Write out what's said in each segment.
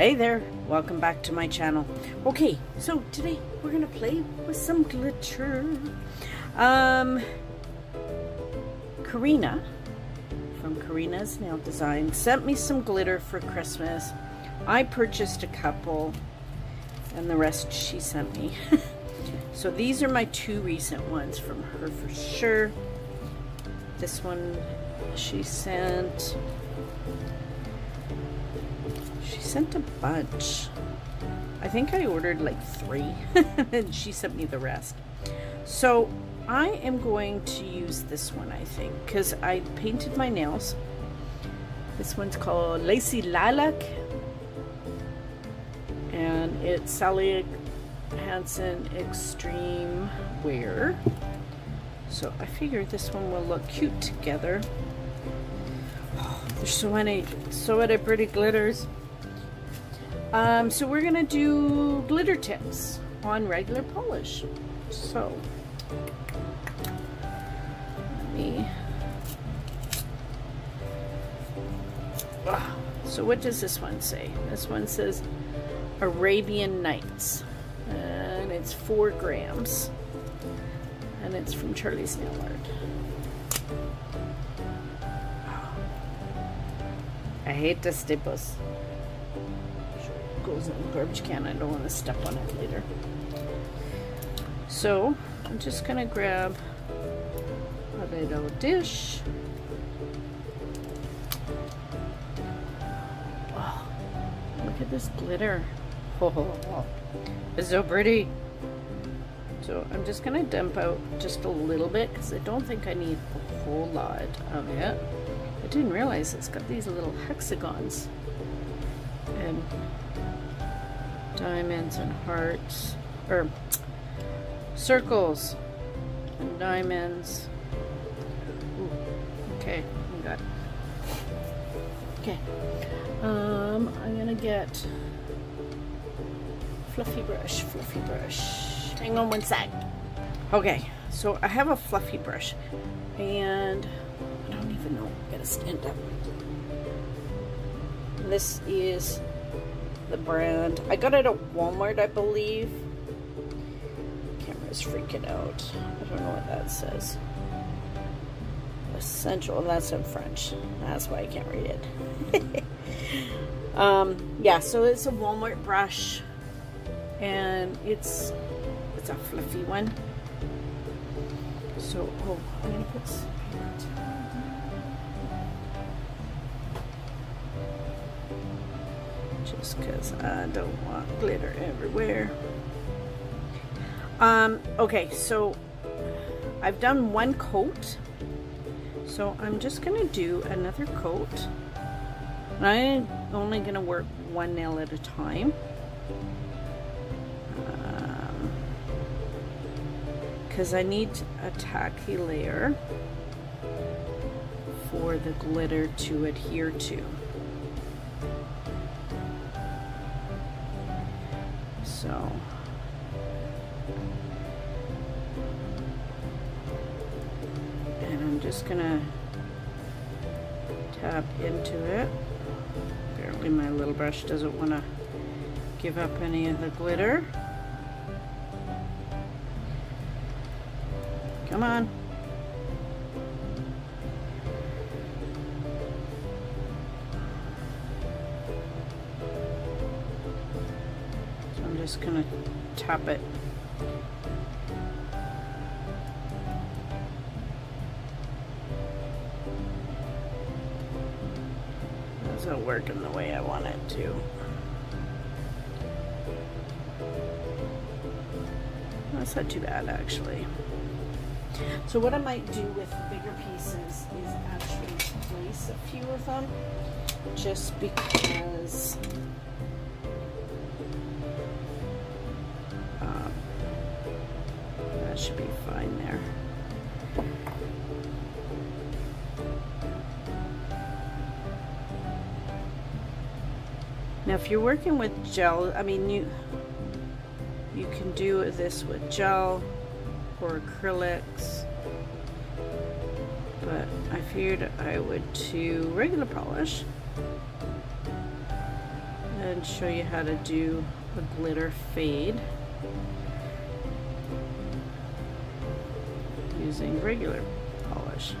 Hey there, welcome back to my channel. Okay, so today we're gonna play with some glitter. Um, Karina from Karina's Nail Design sent me some glitter for Christmas. I purchased a couple and the rest she sent me. so these are my two recent ones from her for sure. This one she sent sent a bunch. I think I ordered like three and she sent me the rest. So I am going to use this one, I think, because I painted my nails. This one's called Lacey Lilac. And it's Sally Hansen X-treme Wear. So I figure this one will look cute together. Oh, there's so many, so many pretty glitters. Um, so we're gonna do glitter tips on regular polish. So, let me, ah, so what does this one say? This one says Arabian Nights and it's four grams and it's from Charlie's Nail Art. I hate the staples goes in the garbage can. I don't want to step on it later. So I'm just going to grab a little dish. Oh, look at this glitter. Oh, it's so pretty. So I'm just going to dump out just a little bit because I don't think I need a whole lot of it. I didn't realize it's got these little hexagons. And diamonds and hearts, or circles and diamonds. Ooh, okay, I got it. Okay, um, I'm gonna get fluffy brush, fluffy brush. Hang on one sec. Okay, so I have a fluffy brush, and I don't even know. I gotta stand up. This is the brand. I got it at Walmart, I believe. Camera's freaking out. I don't know what that says. Essential, that's in French. That's why I can't read it. um, yeah, so it's a Walmart brush. And it's, it's a fluffy one. So, oh, I'm gonna put just because I don't want glitter everywhere. Um, okay, so I've done one coat. So I'm just going to do another coat. And I'm only going to work one nail at a time. Because um, I need a tacky layer for the glitter to adhere to. Gonna tap into it. Apparently my little brush doesn't want to give up any of the glitter. Come on. So I'm just gonna tap it. Working the way I want it to. That's not too bad actually. So what I might do with the bigger pieces is actually place a few of them just because um, that should be fine there. Now if you're working with gel, I mean you you can do this with gel or acrylics but I figured I would do regular polish and show you how to do a glitter fade using regular polish.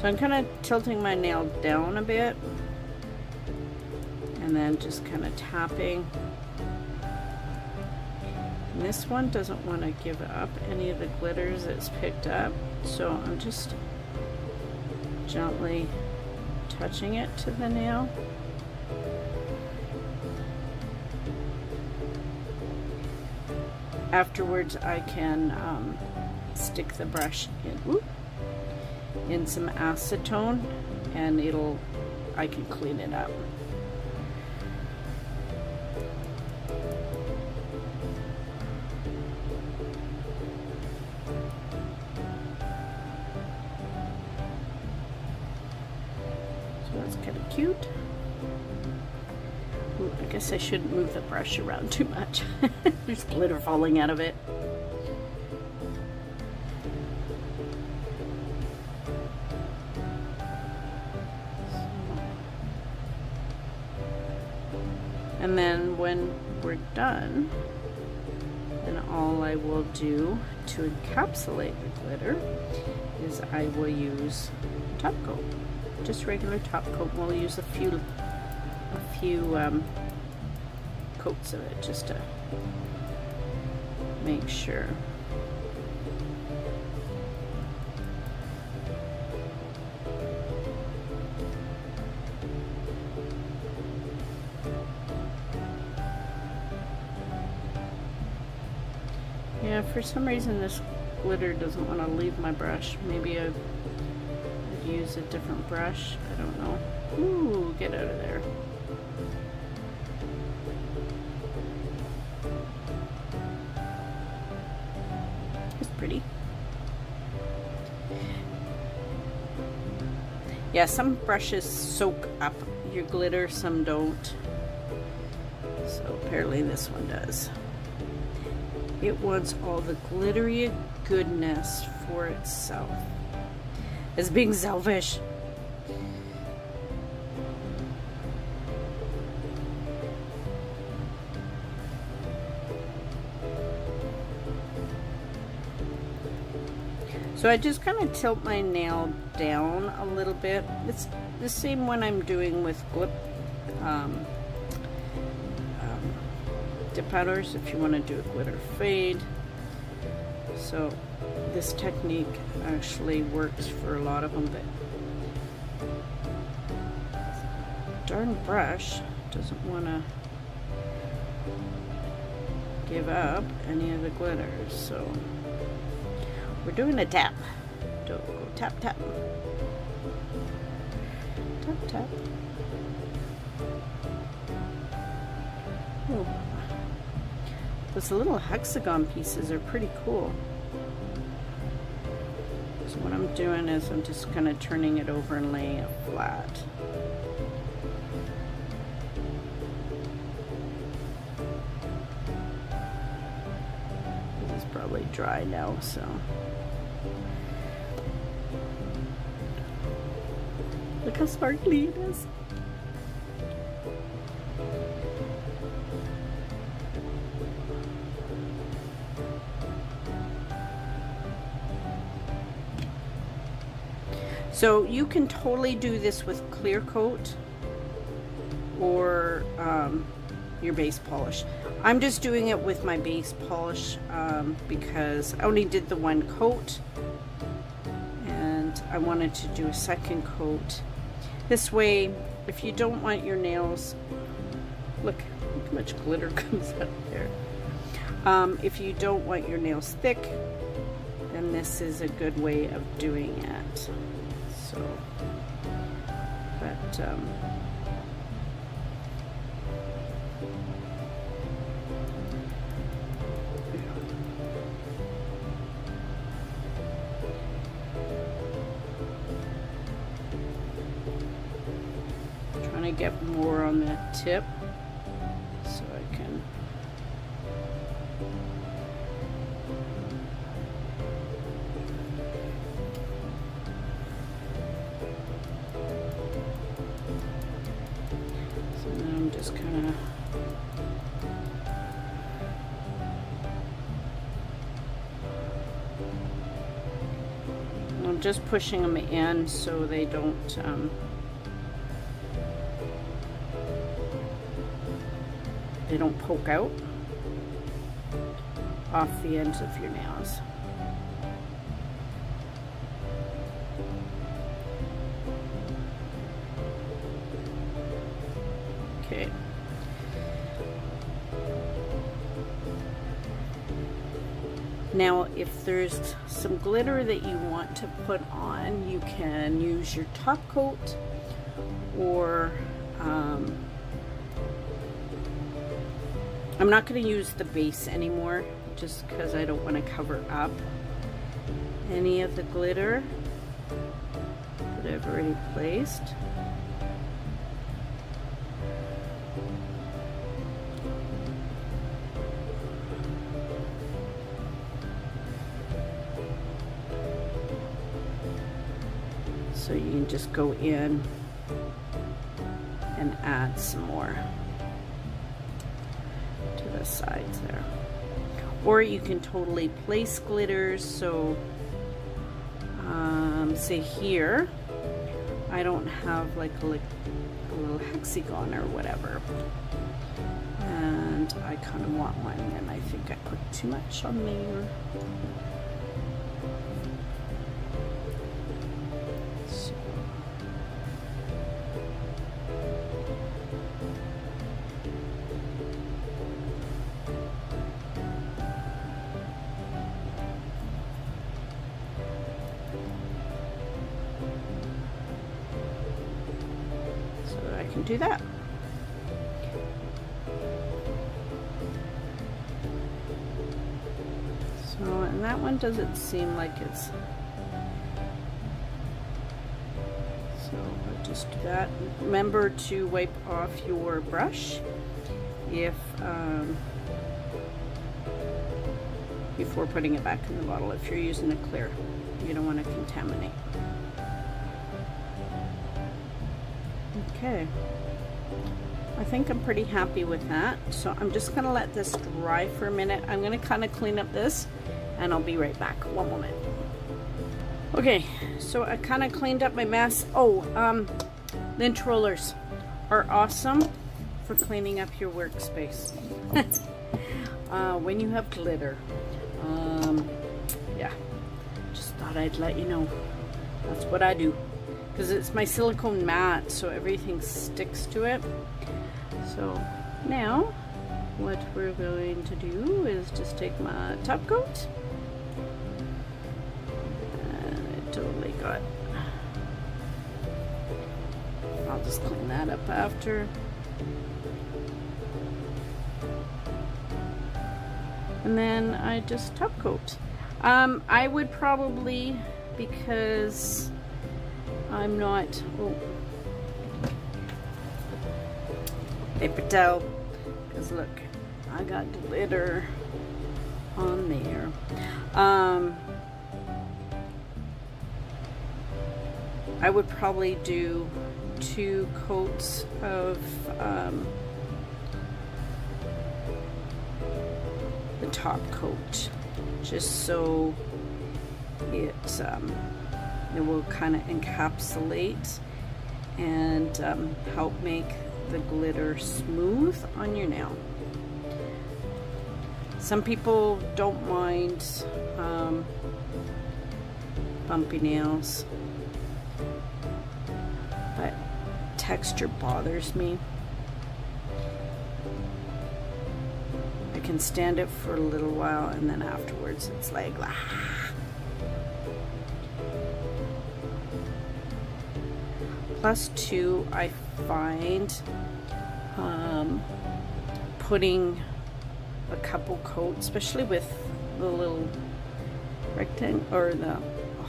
So I'm kind of tilting my nail down a bit and then just kind of tapping. And this one doesn't want to give up any of the glitters it's picked up, so I'm just gently touching it to the nail. Afterwards I can um, stick the brush in, in some acetone and it'll, I can clean it up. Shouldn't move the brush around too much. There's glitter falling out of it. And then when we're done, then all I will do to encapsulate the glitter is I will use top coat just regular top coat. We'll use a few, a few um, coats of it just to make sure. Yeah, for some reason this glitter doesn't want to leave my brush. Maybe I use a different brush. I don't know. Ooh, get out of there. Yeah, some brushes soak up your glitter, some don't. So apparently this one does. It wants all the glittery goodness for itself It's being selfish. So I just kind of tilt my nail down a little bit. It's the same one I'm doing with glip um, um, dip powders if you want to do a glitter fade. So this technique actually works for a lot of them, but darn brush doesn't want to give up any of the glitters, so we're doing a tap. Tap tap. Tap tap. Oh. Those little hexagon pieces are pretty cool. So what I'm doing is I'm just kind of turning it over and laying it flat. It's probably dry now, so. Sparkly it is. So you can totally do this with clear coat or um, your base polish. I'm just doing it with my base polish um, because I only did the one coat and I wanted to do a second coat. This way, if you don't want your nails, look, look how much glitter comes out there. Um, if you don't want your nails thick, then this is a good way of doing it. So, but um, want to get more on the tip so I can so I'm just kind of I'm just pushing them in so they don't um, they don't poke out off the ends of your nails. Okay. Now, if there's some glitter that you want to put on, you can use your top coat or um, I'm not going to use the base anymore just because I don't want to cover up any of the glitter that I've already placed. So you can just go in and add some more sides there. Or you can totally place glitters. So um, say here, I don't have like a, a little hexagon or whatever. And I kind of want one and I think I put too much on there. Can do that. So, and that one doesn't seem like it's so just do that. Remember to wipe off your brush if um, before putting it back in the bottle if you're using a clear. You don't want to contaminate. Okay. I think I'm pretty happy with that. So I'm just to let this dry for a minute. I'm to kind of clean up this and I'll be right back. One moment. Okay, so I kind of cleaned up my mess. Oh, um, lint rollers are awesome for cleaning up your workspace. uh, when you have glitter. Um, yeah, just thought I'd let you know. That's what I do because it's my silicone mat so everything sticks to it. So now what we're going to do is just take my top coat. And it totally got I'll just clean that up after. And then I just top coat. Um, I would probably because I'm not. Oh. Paper towel. Because look, I got glitter on there. Um, I would probably do two coats of um, the top coat just so it's um, it will kind of encapsulate and um, help make the glitter smooth on your nail. Some people don't mind um, bumpy nails, but texture bothers me. I can stand it for a little while and then afterwards it's like, ah. Plus two, I find um, putting a couple coats, especially with the little rectangle or the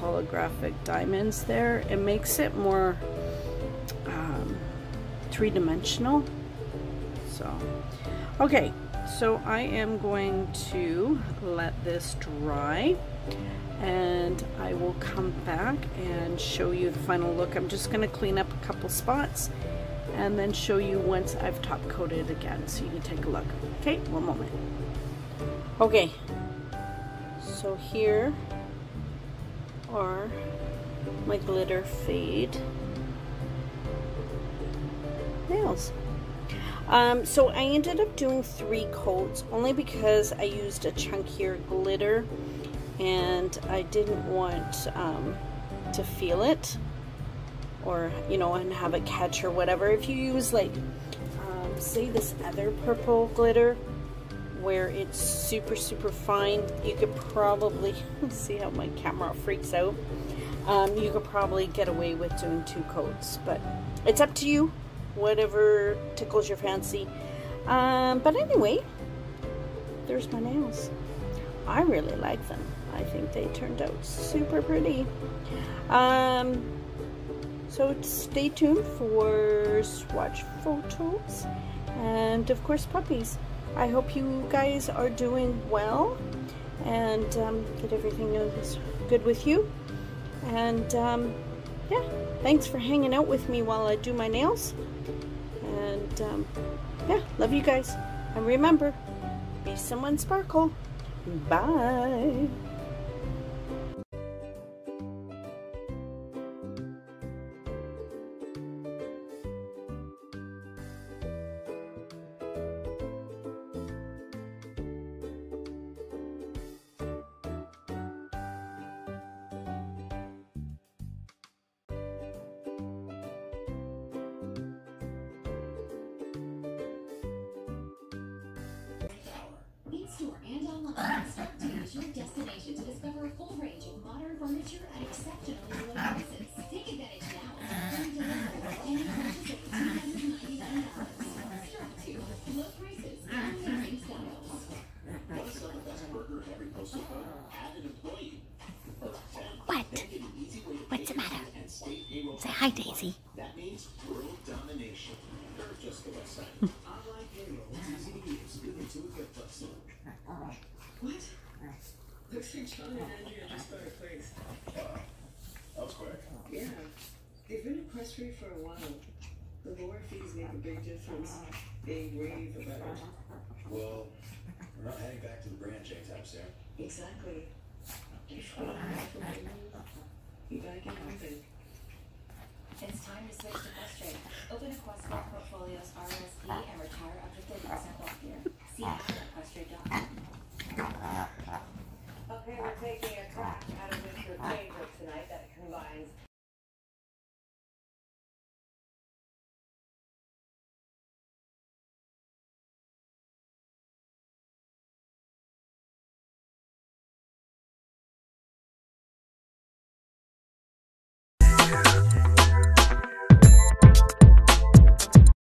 holographic diamonds there, it makes it more um, three-dimensional. So, okay, so I am going to let this dry and I will come back and show you the final look. I'm just going to clean up a couple spots and then show you once I've top coated again so you can take a look. Okay, one moment. Okay, so here are my glitter fade nails. Um, so I ended up doing three coats only because I used a chunkier glitter and I didn't want um, to feel it or you know and have it catch or whatever. If you use like um, say this other purple glitter where it's super super fine you could probably see how my camera freaks out? Um, you could probably get away with doing two coats but it's up to you whatever tickles your fancy um, but anyway there's my nails I really like them I think they turned out super pretty um, so stay tuned for swatch photos and of course puppies. I hope you guys are doing well and um, that everything is good with you. And um, yeah, thanks for hanging out with me while I do my nails. And um, yeah, love you guys. And remember, be someone sparkle. Bye. And online. Structube is your destination to discover a full range of modern furniture at exceptionally low prices. Take advantage now of free delivery with any purchase of $299. Structube, low prices and amazing styles. What? What's the matter? Say hi, Daisy. That means world domination. Or just the website. Online payroll is easy to use. Good intuitive plus. What? Looks like Sean and Andrea just bought a place. That was quick. Yeah. They've been at Questrade for a while. The lower fees make a big difference. They rave about it. Well, we're not heading back to the branch anytime soon. Exactly. You gotta get moving. It's time to switch to Questrade. Open a Questcore Portfolios RSP and retire up to 30% off here. See how at Questrade.com. Okay, we're taking a